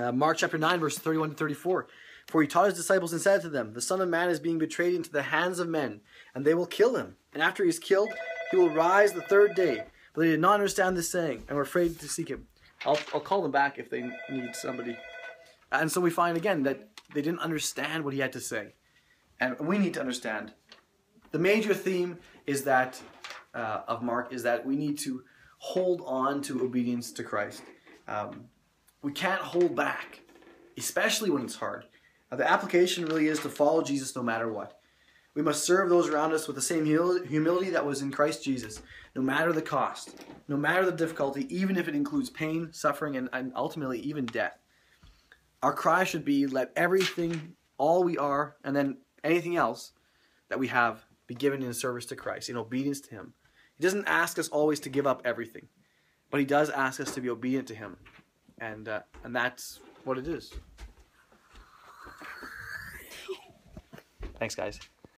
Uh, Mark chapter 9, verse 31 to 34. For he taught his disciples and said to them, The Son of Man is being betrayed into the hands of men, and they will kill him. And after he is killed, he will rise the third day. But they did not understand this saying, and were afraid to seek him. I'll, I'll call them back if they need somebody. And so we find again that they didn't understand what he had to say. And we need to understand. The major theme is that uh, of Mark is that we need to hold on to obedience to Christ. Um, we can't hold back, especially when it's hard. Now, the application really is to follow Jesus no matter what. We must serve those around us with the same humility that was in Christ Jesus, no matter the cost, no matter the difficulty, even if it includes pain, suffering, and, and ultimately even death. Our cry should be let everything, all we are, and then anything else that we have be given in service to Christ, in obedience to Him. He doesn't ask us always to give up everything, but He does ask us to be obedient to Him. And, uh, and that's what it is. Thanks, guys.